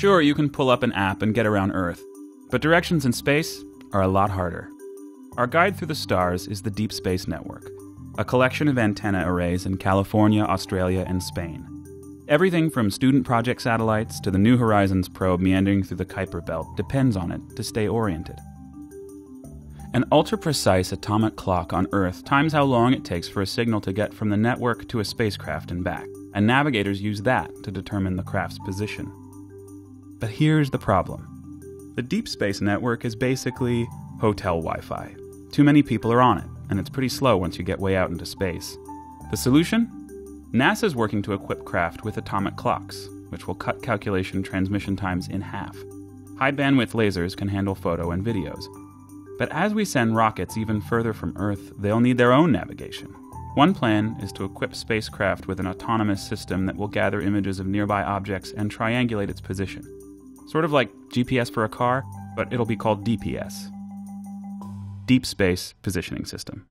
Sure, you can pull up an app and get around Earth, but directions in space are a lot harder. Our guide through the stars is the Deep Space Network, a collection of antenna arrays in California, Australia, and Spain. Everything from student project satellites to the New Horizons probe meandering through the Kuiper Belt depends on it to stay oriented. An ultra precise atomic clock on Earth times how long it takes for a signal to get from the network to a spacecraft and back, and navigators use that to determine the craft's position. But here's the problem the Deep Space Network is basically hotel Wi Fi. Too many people are on it, and it's pretty slow once you get way out into space. The solution? NASA's working to equip craft with atomic clocks, which will cut calculation transmission times in half. High bandwidth lasers can handle photo and videos. But as we send rockets even further from Earth, they'll need their own navigation. One plan is to equip spacecraft with an autonomous system that will gather images of nearby objects and triangulate its position. Sort of like GPS for a car, but it'll be called DPS Deep Space Positioning System.